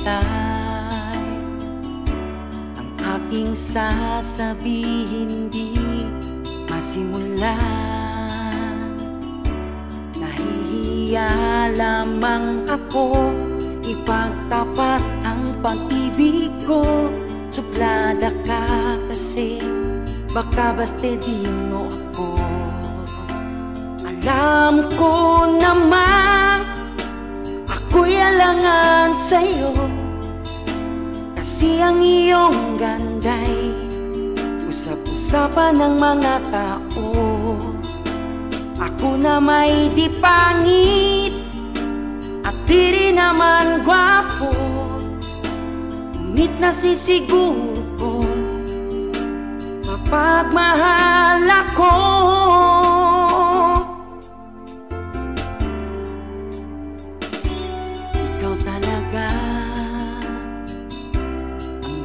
hintay Ang aking sasabihin di masimulan Nahihiya lamang ako Ipagtapat ang pag-ibig ko. Suplada ka kasi Baka baste di mo ako. Alam ko na sa'yo. Kasi ang iyong ganda'y Usap-usapan ng mga tao. Ako na may di pangit At di rin naman gwapo. Ngunit nasisiguro ko Mapagmahal ako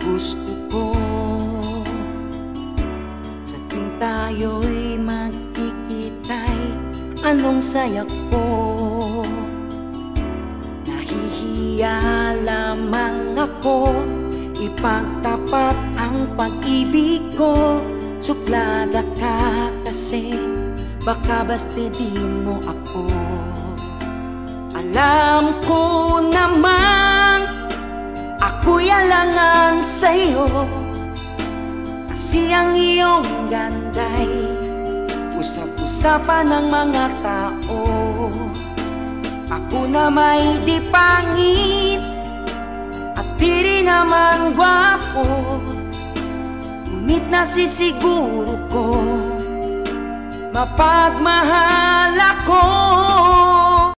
gusto ko. Sa tuwing tayo'y magkikitay Anong saya ko. Nahihiya lamang ako Ipagtapat ang pag-ibig ko. Suplada ka kasi Baka bastidin mo ako. Alam ko Ako'y alangan sa'yo. Kasi ang iyong ganda'y Usap-usapan ng mga tao. Ako na may di pangit At di rin naman gwapo. Ngunit nasisiguro ko Mapagmahal ako